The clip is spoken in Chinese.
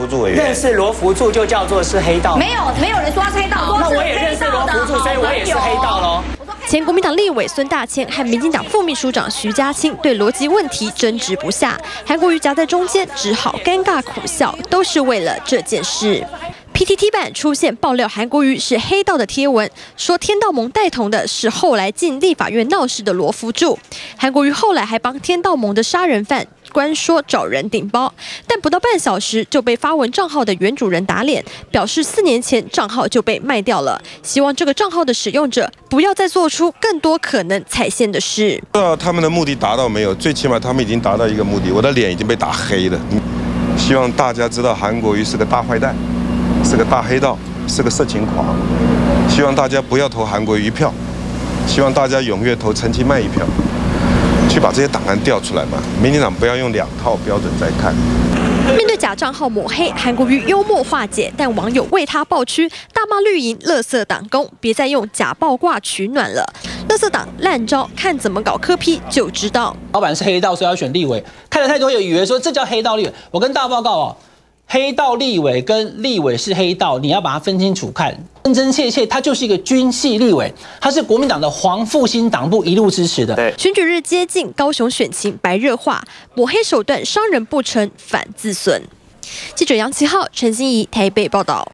福柱委员。认识罗福柱就叫做是黑道？没有，没有人说他是黑道。那我也认识罗福柱，所以我也是黑道喽。前国民党立委孙大千和民进党副秘书长徐家清对逻辑问题争执不下，韩国瑜夹在中间，只好尴尬苦笑，都是为了这件事。PTT 版出现爆料韩国瑜是黑道的贴文，说天道盟带同的是后来进立法院闹事的罗福柱。韩国瑜后来还帮天道盟的杀人犯官说找人顶包，但不到半小时就被发文账号的原主人打脸，表示四年前账号就被卖掉了，希望这个账号的使用者不要再做出更多可能踩线的事。不知道他们的目的达到没有？最起码他们已经达到一个目的，我的脸已经被打黑了。希望大家知道韩国瑜是个大坏蛋。是个大黑道，是个色情狂，希望大家不要投韩国瑜票，希望大家踊跃投陈其迈一票，去把这些档案调出来嘛。民进党不要用两套标准在看。面对假账号抹黑，韩国瑜幽默化解，但网友为他抱屈，大骂绿营垃圾党工，别再用假报挂取暖了。垃圾党烂招，看怎么搞科批就知道。老板是黑道，所以要选立委，看了太多，有以为说这叫黑道立委。我跟大家报告哦。黑道立委跟立委是黑道，你要把它分清楚看，真真切切，他就是一个军系立委，他是国民党的黄复兴党部一路支持的。选举日接近，高雄选情白热化，抹黑手段伤人不成反自损。记者杨奇浩、陈心怡台北报道。